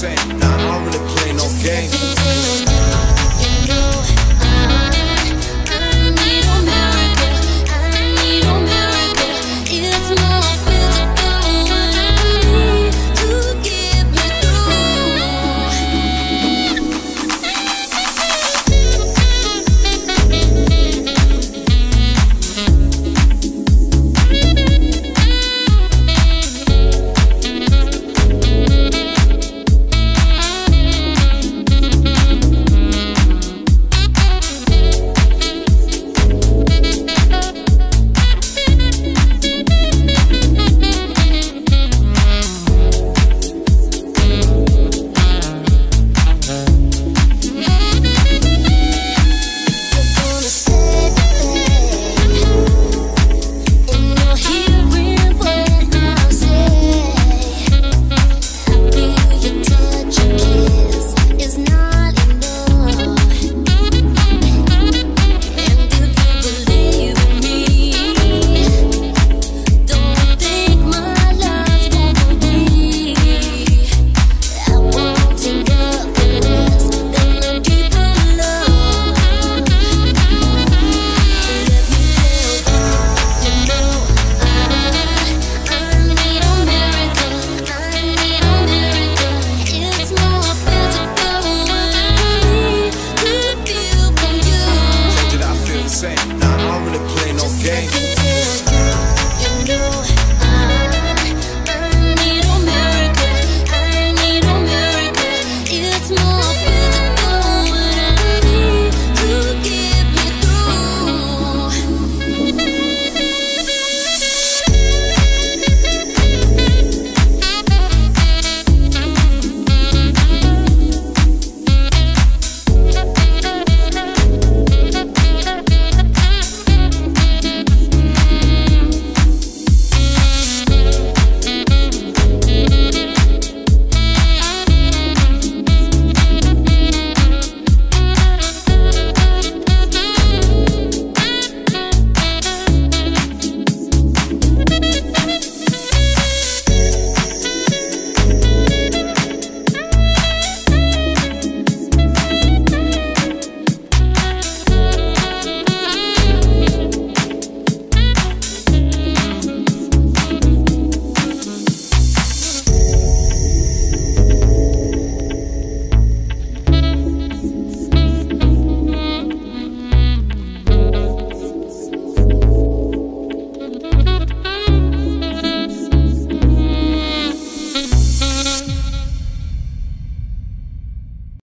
Nah, I don't really play no games.